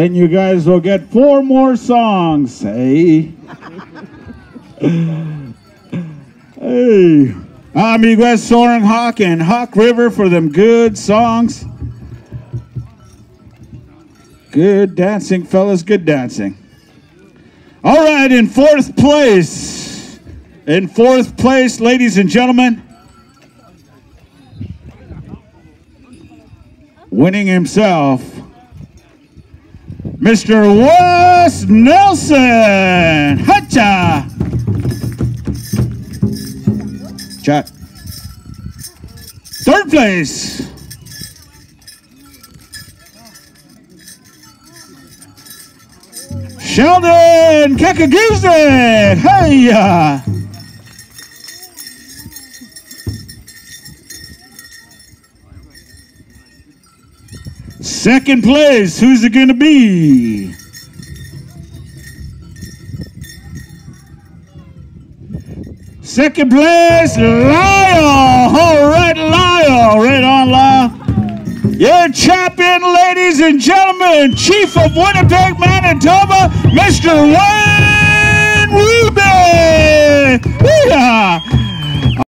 then you guys will get four more songs. Hey. hey. Miigwech Soaring Hawk and Hawk River for them good songs. Good dancing, fellas. Good dancing. All right, in fourth place. In fourth place, ladies and gentlemen. Winning himself. Mr. Wes Nelson. Hacha. Chat. Third place. Sheldon Kakaguzin. Hey. uh, Second place, who's it gonna be? Second place, Lyle. All right, Lyle. Right on, Lyle. Your champion, ladies and gentlemen, Chief of Winnipeg, Manitoba, Mr. Wayne. Yeah.